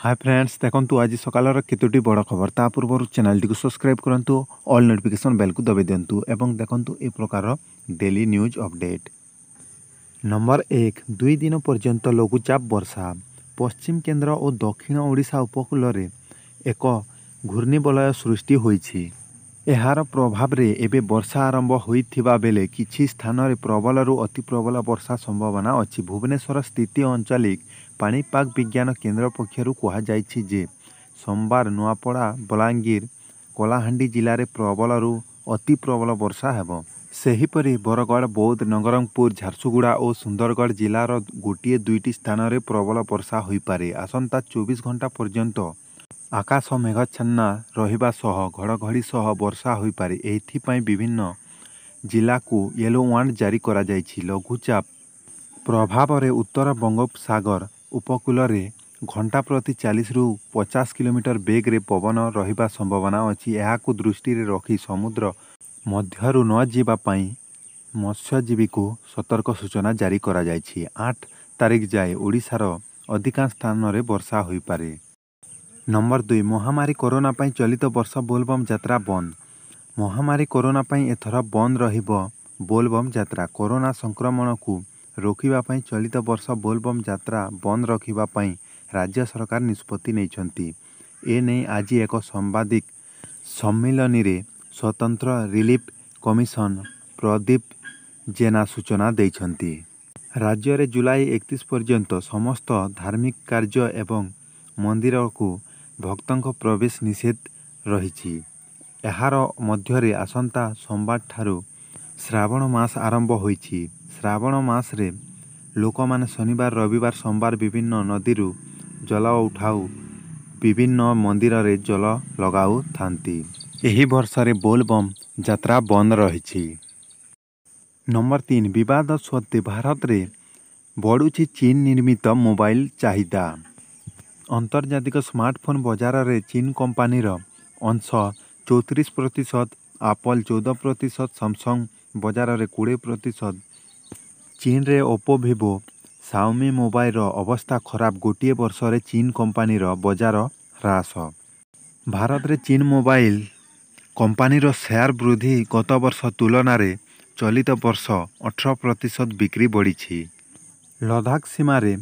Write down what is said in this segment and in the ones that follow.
ହାଏ friends ଦେଖନ୍ତୁ ଆଜି ସକାଳର କେତୋଟି ବଡ଼ ଖବର ତା ପୂର୍ବରୁ ଚ୍ୟାନେଲ୍ଟିକୁ ସବସ୍କ୍ରାଇବ୍ କରନ୍ତୁ ଅଲ୍ ନୋଟିଫିକେସନ୍ ବେଲ୍କୁ ଦବାଇ ଦିଅନ୍ତୁ ଏବଂ ଦେଖନ୍ତୁ ଏ ପ୍ରକାରର ଡେଲି ନ୍ୟୁଜ୍ ଅପଡେଟ୍ ନମ୍ବର ଏକ ଦୁଇ ଦିନ ପର୍ଯ୍ୟନ୍ତ ଲଘୁଚାପ ବର୍ଷା ପଶ୍ଚିମ କେନ୍ଦ୍ର ଓ ଦକ୍ଷିଣ ଓଡ଼ିଶା ଉପକୂଳରେ ଏକ ଘୂର୍ଣ୍ଣିବଳୟ ସୃଷ୍ଟି ହୋଇଛି ଏହାର ପ୍ରଭାବରେ ଏବେ ବର୍ଷା ଆରମ୍ଭ ହୋଇଥିବା ବେଳେ କିଛି ସ୍ଥାନରେ ପ୍ରବଳରୁ ଅତି ପ୍ରବଳ ବର୍ଷା ସମ୍ଭାବନା ଅଛି ଭୁବନେଶ୍ୱର ସ୍ଥିତି ଅଞ୍ଚଳିକ ପାଣିପାଗ ବିଜ୍ଞାନ କେନ୍ଦ୍ର ପକ୍ଷରୁ କୁହାଯାଇଛି ଯେ ସୋମବାର ନୂଆପଡ଼ା ବଲାଙ୍ଗୀର କଳାହାଣ୍ଡି ଜିଲ୍ଲାରେ ପ୍ରବଳରୁ ଅତି ପ୍ରବଳ ବର୍ଷା ହେବ ସେହିପରି ବରଗଡ଼ ବୌଦ୍ଧ ନବରଙ୍ଗପୁର ଝାରସୁଗୁଡ଼ା ଓ ସୁନ୍ଦରଗଡ଼ ଜିଲ୍ଲାର ଗୋଟିଏ ଦୁଇଟି ସ୍ଥାନରେ ପ୍ରବଳ ବର୍ଷା ହୋଇପାରେ ଆସନ୍ତା ଚବିଶ ଘଣ୍ଟା ପର୍ଯ୍ୟନ୍ତ ଆକାଶ ମେଘାଚ୍ଛନ୍ନ ରହିବା ସହ ଘଡ଼ଘଡ଼ି ସହ ବର୍ଷା ହୋଇପାରେ ଏଥିପାଇଁ ବିଭିନ୍ନ ଜିଲ୍ଲାକୁ ୟେଲୋ ୱାର୍ଣ୍ଣ ଜାରି କରାଯାଇଛି ଲଘୁଚାପ ପ୍ରଭାବରେ ଉତ୍ତର ବଙ୍ଗୋପସାଗର ଉପକୂଳରେ ଘଣ୍ଟା ପ୍ରତି ଚାଳିଶରୁ ପଚାଶ କିଲୋମିଟର ବେଗରେ ପବନ ରହିବା ସମ୍ଭାବନା ଅଛି ଏହାକୁ ଦୃଷ୍ଟିରେ ରଖି ସମୁଦ୍ର ମଧ୍ୟରୁ ନଯିବା ପାଇଁ ମତ୍ସ୍ୟଜୀବୀକୁ ସତର୍କ ସୂଚନା ଜାରି କରାଯାଇଛି ଆଠ ତାରିଖ ଯାଏ ଓଡ଼ିଶାର ଅଧିକାଂଶ ସ୍ଥାନରେ ବର୍ଷା ହୋଇପାରେ नम्बर दुई महामारी कोरोना चलित वर्ष बोलबम यात्रा बन्द महामारी कोरोना कोरोनाथर बन्द रहिबो बोलबम यात्रा कोरोना संक्रमण को संक्रमणको रोकिपै चलित वर्ष बोलबम यात्रा बन्द रकिप राज्य सरकार निष्पत्ति नै ए नै आज एक साम्बादिक रे स्वतंत्र रिलीफ कमिशन प्रदीप जेना सूचना दै राज्य रे जुलाई 31 पर्यंत समस्त धार्मिक कार्य एवं को ଭକ୍ତଙ୍କ ପ୍ରବେଶ ନିଷେଧ ରହିଛି। ଏହାର ମଧ୍ୟରେ ଆସନ୍ତା ସୋମବାରଠାରୁ ଶ୍ରାବଣ ମାସ ଆରମ୍ଭ ହୋଇଛି। ଶ୍ରାବଣ ମାସରେ ଲୋକମାନେ ଶନିବାର ରବିବାର ସୋମବାର ବିଭିନ୍ନ ନଦୀରୁ ଜଳ ଉଠାଉ ବିଭିନ୍ନ ମନ୍ଦିରରେ ଜଳ ଲଗାଉଥାନ୍ତି। ଏହି ବର୍ଷରେ ବୋଲବମ୍ ଯାତ୍ରା ବନ୍ଦ ରହିଛି। ନମ୍ବର ତିନି ବିବାଦ ସତ୍ତ୍ୱେ ଭାରତରେ ବଢ଼ୁଛି ଚୀନ୍ ନିର୍ମିତ ମୋବାଇଲ ଚାହିଦା। अन्तर्जातिक स्मर्टफो बजारारे चीन कम्पानी र अंश चौतिस प्रतिशत आपल चौध प्रतिशत सामसङ बजार र कडि प्रतिशत चिन ओपो भिभो साउमि मोबल र अवस्था खराब गोटे बर्ष र ची कम्पनी बजार ह्रास भारतले चीन मोबाइ कम्पानी र सेयर वृद्धि गत वर्ष तुलनार चलित वर्ष अठर प्रतिशत बिक्री बढिन्छ लदाख सीमे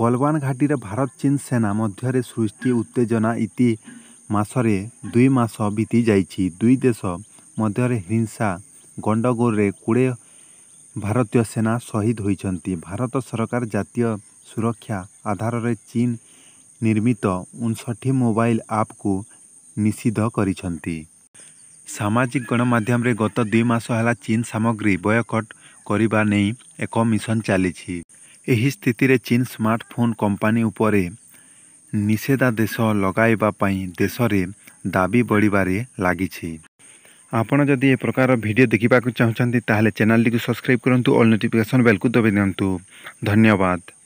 गलवान घाटी भारत चीन सेना मध्येजना इतिहास दुई मास बिति दुई देश देशमा हिंसा कुडे कतीय सेना सहिद हुन्छ भारत सरकार जातीय सुरक्षा आधारले चीन निर्मित उन्सठी मोबइल आपको निषिद्ध गरिमाजिक गणमाधमै गत दुई मास होला चीन समाग्री बयकट गर्दा एक मिसन चाहिँ ଏହି ସ୍ଥିତିରେ ଚୀନ୍ ସ୍ମାର୍ଟଫୋନ୍ କମ୍ପାନୀ ଉପରେ ନିଷେଧାଦେଶ ଲଗାଇବା ପାଇଁ ଦେଶରେ ଦାବି ବଢ଼ିବାରେ ଲାଗିଛି ଆପଣ ଯଦି ଏ ପ୍ରକାର ଭିଡ଼ିଓ ଦେଖିବାକୁ ଚାହୁଁଛନ୍ତି ତାହେଲେ ଚ୍ୟାନେଲଟିକୁ ସବସ୍କ୍ରାଇବ୍ କରନ୍ତୁ ଅଲ୍ ନୋଟିଫିକେସନ୍ ବେଲ୍କୁ ଦବାଇ ଦିଅନ୍ତୁ ଧନ୍ୟବାଦ